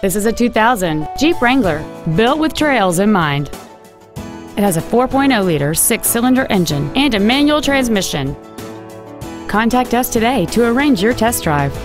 This is a 2000 Jeep Wrangler, built with trails in mind. It has a 4.0-liter six-cylinder engine and a manual transmission. Contact us today to arrange your test drive.